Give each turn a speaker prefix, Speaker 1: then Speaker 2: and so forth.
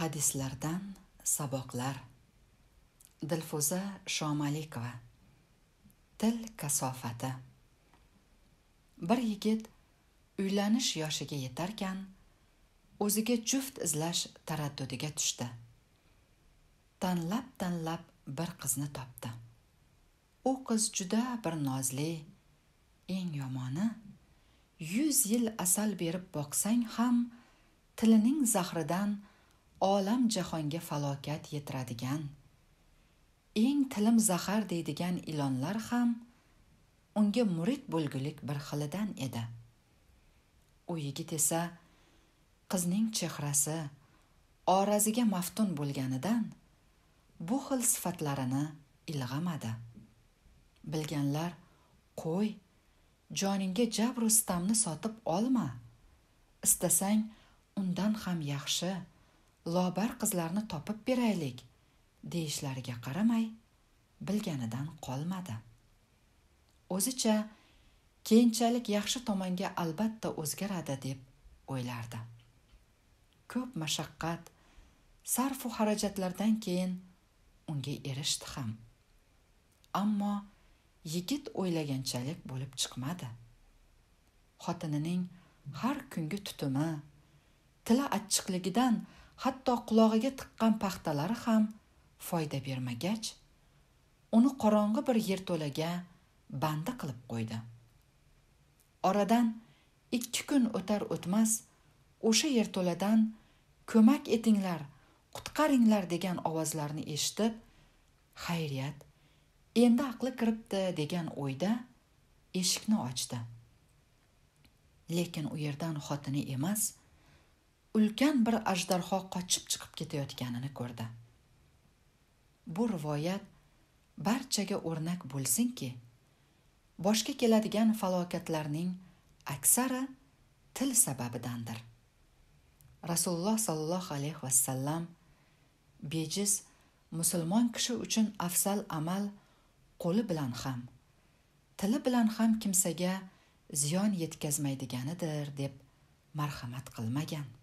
Speaker 1: hadislardan saboqlar. Dilfuza shomalikova. Til kasofati. Bir yigit uylanish yoshiga yetarkan o'ziga juft izlash taraddudiga tushdi. Tanlab tanlab bir qizni topdi. U qiz juda bir nozli eng yomoni yuz yil asal berib boqsang ham tilining zahridan olam jahonga falokat yetiradigan eng tilim zahar deydigan ilonlar ham unga murid bo'lgulik bir xilidan edi. U yigit esa qizning chehrasi oraziga maftun bo'lganidan bu xil sifatlarini ilg'amadi. Bilganlar qo'y joningga jabru sitamni sotib olma istasang undan ham yaxshi lobar qizlarni topib beraylik deyishlariga qaramay bilganidan qolmadi. O'zicha keyinchalik yaxshi tomonga albatta o'zgaradi deb o'ylardi. Ko'p mashaqqat sarfu xarajatlardan keyin unga erishdi ham. Ammo yigit o'ylaganchalik bo'lib chiqmadi. Xotinining har kungi tutumi tili achchiqligidan hatto qulog'iga tiqqan paxtalari ham foyda bermagach uni qorong'i bir yerto'laga bandi qilib qo'ydi. Oradan ikki kun o'tar o'tmas o'sha yerto'ladan ko'mak etinglar qutqaringlar degan ovozlarni eshitib xayriyat endi aqli kiribdi degan o'yda eshikni ochdi. Lekin u yerdan xotini emas ulkan bir ajdarho qochib chiqib ketayotganini ko'rdi. Bu rivoyat barchaga o'rnak bo'lsinki boshga keladigan falokatlarning aksari til sababidandir. Rasululloh sollallohu alayhi vasallam bejiz musulmon kishi uchun afzal amal qo'li bilan ham tili bilan ham kimsaga ziyon yetkazmaydiganidir deb marhamat qilmagan.